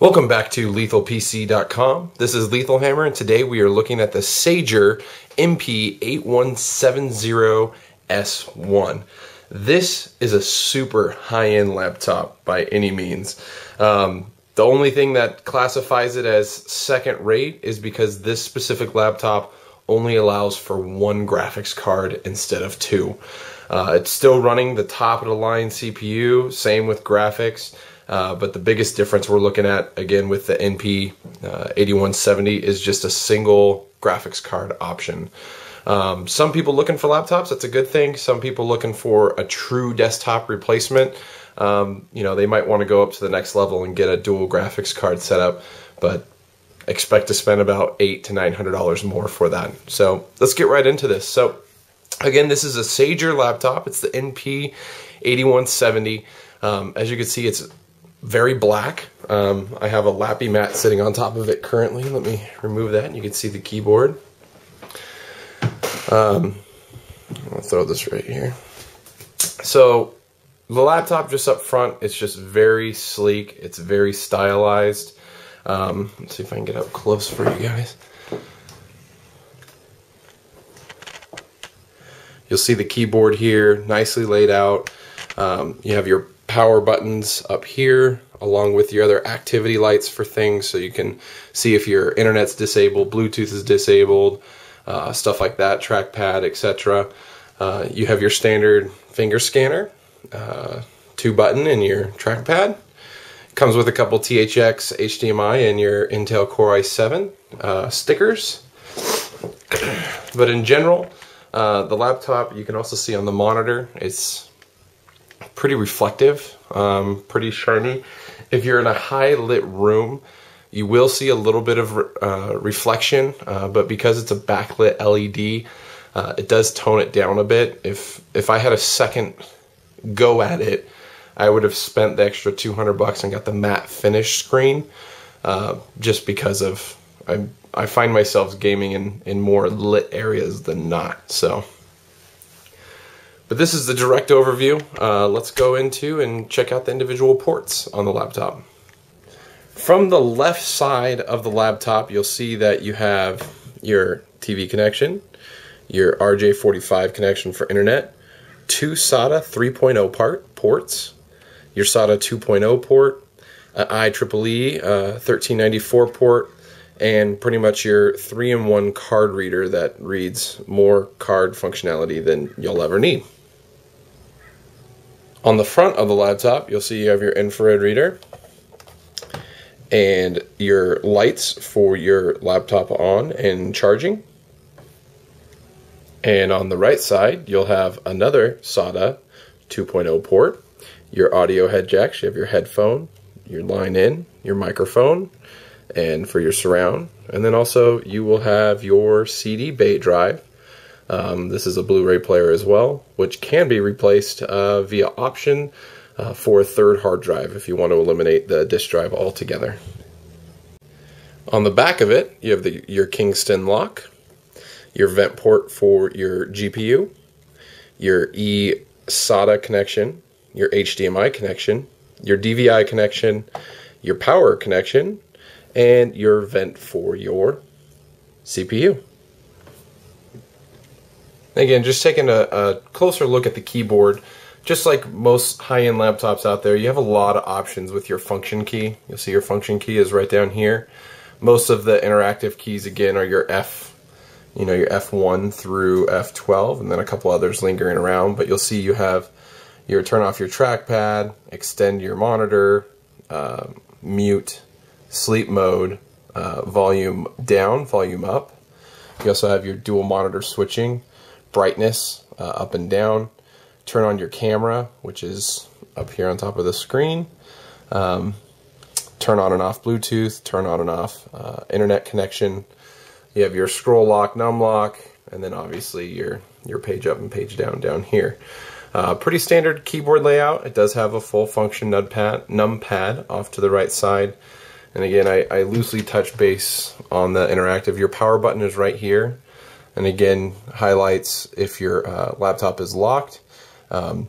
Welcome back to LethalPC.com. This is Lethal Hammer, and today we are looking at the Sager NP8170S1. This is a super high-end laptop by any means. Um, the only thing that classifies it as second rate is because this specific laptop only allows for one graphics card instead of two. Uh, it's still running the top of the line CPU, same with graphics. Uh, but the biggest difference we're looking at, again, with the NP uh, 8170 is just a single graphics card option. Um, some people looking for laptops, that's a good thing. Some people looking for a true desktop replacement. Um, you know, they might want to go up to the next level and get a dual graphics card setup, but expect to spend about eight to nine hundred dollars more for that. So let's get right into this. So again, this is a Sager laptop. It's the NP 8170. Um, as you can see, it's very black. Um, I have a lappy mat sitting on top of it currently. Let me remove that and you can see the keyboard. Um, I'll throw this right here. So the laptop just up front, it's just very sleek. It's very stylized. Um, let's see if I can get up close for you guys. You'll see the keyboard here, nicely laid out. Um, you have your power buttons up here along with your other activity lights for things so you can see if your internet's disabled, Bluetooth is disabled, uh, stuff like that, trackpad, etc. Uh, you have your standard finger scanner, uh, two button and your trackpad. Comes with a couple THX, HDMI, and your Intel Core i7 uh, stickers. but in general, uh, the laptop you can also see on the monitor, it's pretty reflective, um, pretty shiny. If you're in a high lit room, you will see a little bit of uh, reflection, uh, but because it's a backlit LED, uh, it does tone it down a bit. If if I had a second go at it, I would have spent the extra 200 bucks and got the matte finish screen, uh, just because of I I find myself gaming in in more lit areas than not. So. But this is the direct overview. Uh, let's go into and check out the individual ports on the laptop. From the left side of the laptop, you'll see that you have your TV connection, your RJ45 connection for internet, two SATA 3.0 part ports, your SATA 2.0 port, an IEEE uh, 1394 port, and pretty much your 3-in-1 card reader that reads more card functionality than you'll ever need. On the front of the laptop, you'll see you have your infrared reader and your lights for your laptop on and charging. And on the right side, you'll have another SATA 2.0 port, your audio head jacks, you have your headphone, your line in, your microphone, and for your surround. And then also you will have your CD bay drive um, this is a Blu-ray player as well, which can be replaced uh, via option uh, for a third hard drive if you want to eliminate the disk drive altogether. On the back of it, you have the, your Kensington lock, your vent port for your GPU, your eSATA connection, your HDMI connection, your DVI connection, your power connection, and your vent for your CPU. Again, just taking a, a closer look at the keyboard, just like most high-end laptops out there, you have a lot of options with your function key. You'll see your function key is right down here. Most of the interactive keys, again, are your F, you know, your F1 through F12, and then a couple others lingering around. But you'll see you have your turn off your trackpad, extend your monitor, uh, mute, sleep mode, uh, volume down, volume up. You also have your dual monitor switching brightness uh, up and down. Turn on your camera, which is up here on top of the screen. Um, turn on and off Bluetooth, turn on and off uh, internet connection. You have your scroll lock, num lock, and then obviously your, your page up and page down down here. Uh, pretty standard keyboard layout. It does have a full function numpad, numpad off to the right side. And again, I, I loosely touch base on the interactive. Your power button is right here and again highlights if your uh, laptop is locked, um,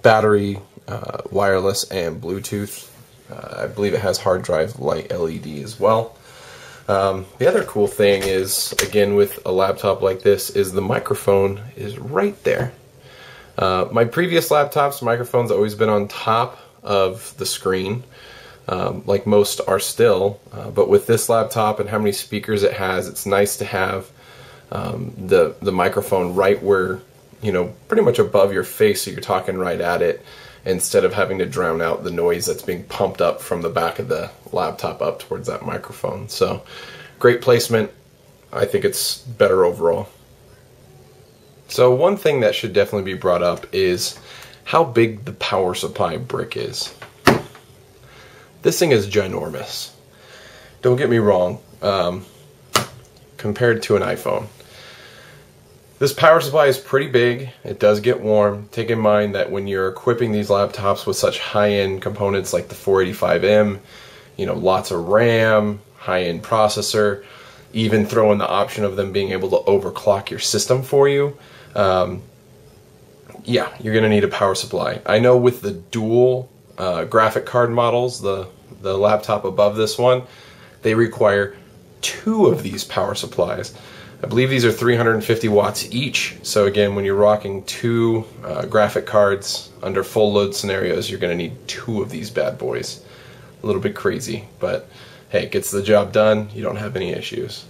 battery, uh, wireless, and Bluetooth Uh, I believe it has hard drive light LED as well. Um, the other cool thing is, again, with a laptop like this, is the microphone is right there. Uh, my previous laptops, microphone's always been on top of the screen, um, like most are still. Uh, but with this laptop and how many speakers it has, it's nice to have um, the the microphone right where you know, pretty much above your face, so you're talking right at it instead of having to drown out the noise that's being pumped up from the back of the laptop up towards that microphone. So, great placement. I think it's better overall. So, one thing that should definitely be brought up is how big the power supply brick is. This thing is ginormous. Don't get me wrong, um, compared to an iPhone. This power supply is pretty big. It does get warm. Take in mind that when you're equipping these laptops with such high-end components like the 485M, you know, lots of RAM, high-end processor, even throw in the option of them being able to overclock your system for you. Um, yeah, you're going to need a power supply. I know with the dual uh, graphic card models, the, the laptop above this one, they require two of these power supplies. I believe these are 350 watts each. So again, when you're rocking two uh, graphic cards under full load scenarios, you're going to need two of these bad boys. A little bit crazy, but hey, it gets the job done. You don't have any issues.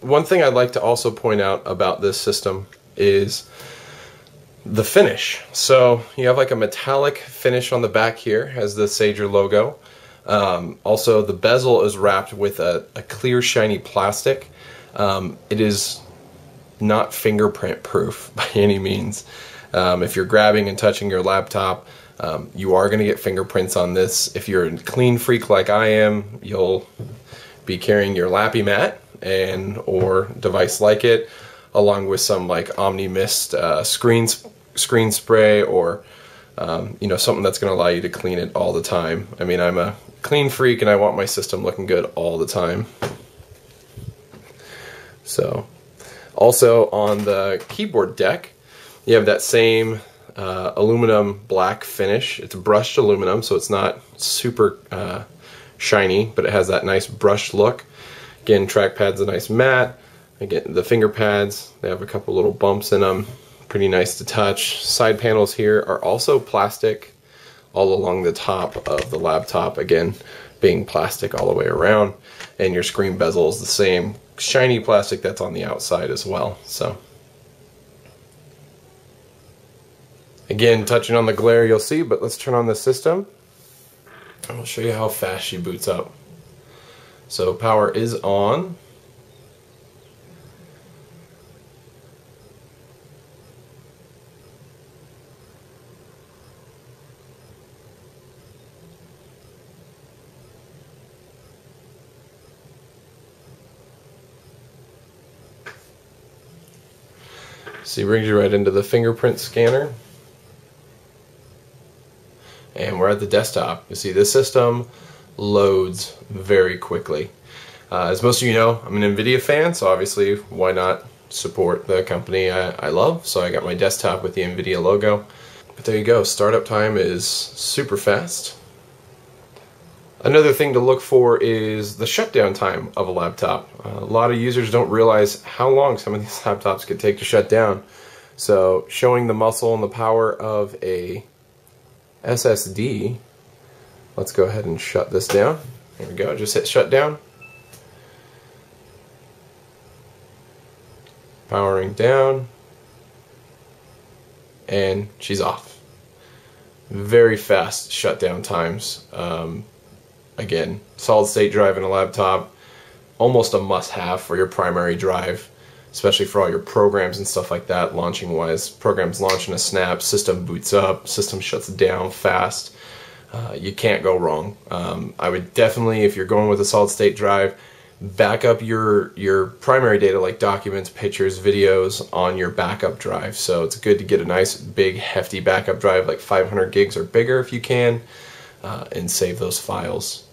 One thing I'd like to also point out about this system is the finish. So you have like a metallic finish on the back here as the Sager logo. Um, also, the bezel is wrapped with a, a clear, shiny plastic um, it is not fingerprint proof by any means. Um, if you're grabbing and touching your laptop, um, you are going to get fingerprints on this. If you're a clean freak like I am, you'll be carrying your Lappy Mat and or device like it, along with some like Omni Mist uh, screen screen spray or um, you know something that's going to allow you to clean it all the time. I mean, I'm a clean freak and I want my system looking good all the time. So, also on the keyboard deck, you have that same uh, aluminum black finish. It's brushed aluminum, so it's not super uh, shiny, but it has that nice brushed look. Again, trackpad's a nice matte. Again, the finger pads, they have a couple little bumps in them. Pretty nice to touch. Side panels here are also plastic all along the top of the laptop. Again, being plastic all the way around. And your screen bezel is the same shiny plastic that's on the outside as well. So again, touching on the glare you'll see, but let's turn on the system. I'll show you how fast she boots up. So power is on. See, brings you right into the fingerprint scanner. And we're at the desktop. You see, this system loads very quickly. Uh, as most of you know, I'm an NVIDIA fan, so obviously, why not support the company I, I love? So I got my desktop with the NVIDIA logo. But there you go, startup time is super fast. Another thing to look for is the shutdown time of a laptop. Uh, a lot of users don't realize how long some of these laptops could take to shut down. So showing the muscle and the power of a SSD, let's go ahead and shut this down. There we go, just hit shutdown. Powering down. And she's off. Very fast shutdown times. Um, again, solid state drive in a laptop, almost a must have for your primary drive, especially for all your programs and stuff like that, launching wise. Programs launch in a snap, system boots up, system shuts down fast. Uh, you can't go wrong. Um, I would definitely, if you're going with a solid state drive, back up your your primary data like documents, pictures, videos on your backup drive. So it's good to get a nice big hefty backup drive like 500 gigs or bigger if you can, uh, and save those files.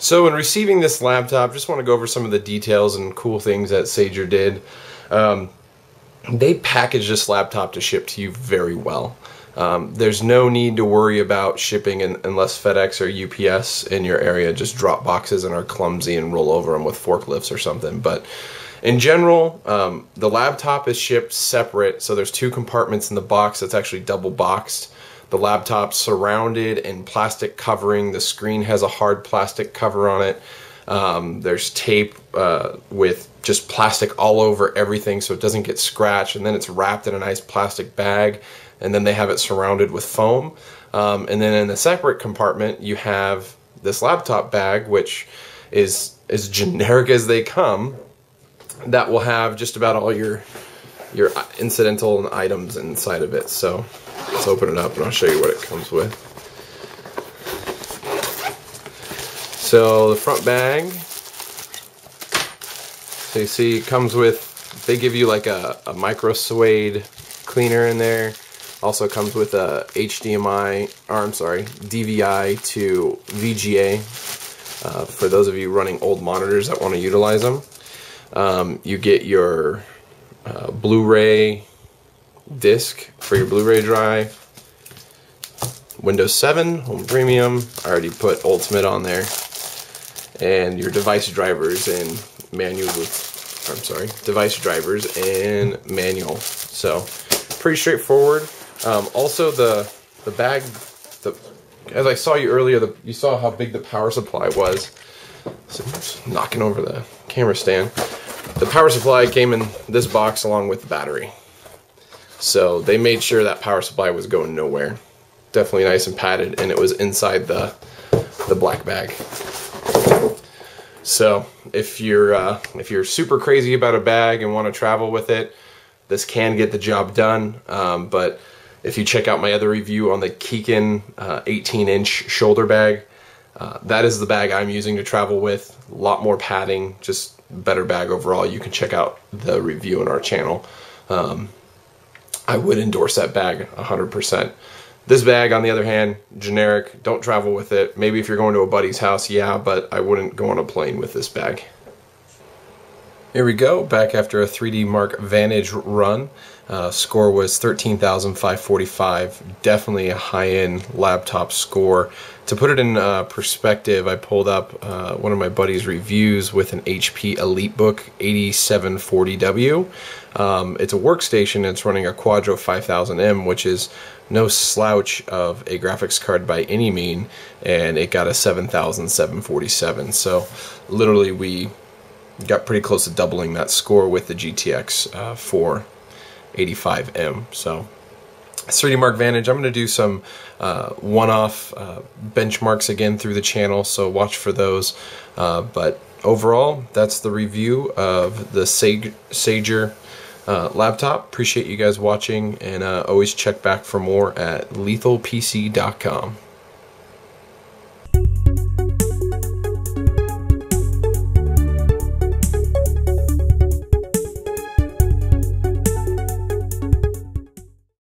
So in receiving this laptop, just want to go over some of the details and cool things that Sager did. Um, they package this laptop to ship to you very well. Um, there's no need to worry about shipping in, unless FedEx or UPS in your area just drop boxes and are clumsy and roll over them with forklifts or something. But in general, um, the laptop is shipped separate, so there's two compartments in the box that's actually double boxed. The laptop's surrounded in plastic covering. The screen has a hard plastic cover on it. Um, there's tape uh, with just plastic all over everything so it doesn't get scratched, and then it's wrapped in a nice plastic bag, and then they have it surrounded with foam. Um, and then in the separate compartment, you have this laptop bag, which is as generic as they come that will have just about all your your incidental items inside of it. So let's open it up and I'll show you what it comes with. So the front bag, so you see it comes with, they give you like a, a micro suede cleaner in there. Also comes with a HDMI, or I'm sorry, DVI to VGA uh, for those of you running old monitors that want to utilize them. Um, you get your uh, Blu-ray disc for your Blu-ray drive. Windows 7 Home Premium. I already put Ultimate on there. And your device drivers and manuals. I'm sorry, device drivers and manual. So pretty straightforward. Um, also the the bag, the as I saw you earlier, the, you saw how big the power supply was. So knocking over the camera stand. The power supply came in this box along with the battery. So they made sure that power supply was going nowhere. Definitely nice and padded, and it was inside the the black bag. So if you're uh, if you're super crazy about a bag and want to travel with it, this can get the job done. Um, but if you check out my other review on the Keekin uh, 18 inch shoulder bag, uh, that is the bag I'm using to travel with. A lot more padding, just better bag overall. You can check out the review on our channel. Um, I would endorse that bag 100%. This bag, on the other hand, generic, don't travel with it. Maybe if you're going to a buddy's house, yeah, but I wouldn't go on a plane with this bag. Here we go, back after a 3D Mark Vantage run. Uh, score was 13,545. Definitely a high end laptop score. To put it in uh, perspective, I pulled up uh, one of my buddy's reviews with an HP EliteBook 8740W. Um, it's a workstation, it's running a Quadro 5000M, which is no slouch of a graphics card by any mean, and it got a 7,747. So literally, we got pretty close to doubling that score with the GTX uh, 4. 85M. So 3D Mark Vantage. I'm going to do some uh, one-off uh, benchmarks again through the channel, so watch for those. Uh, but overall, that's the review of the Sag Sager uh, laptop. Appreciate you guys watching, and uh, always check back for more at lethalpc.com.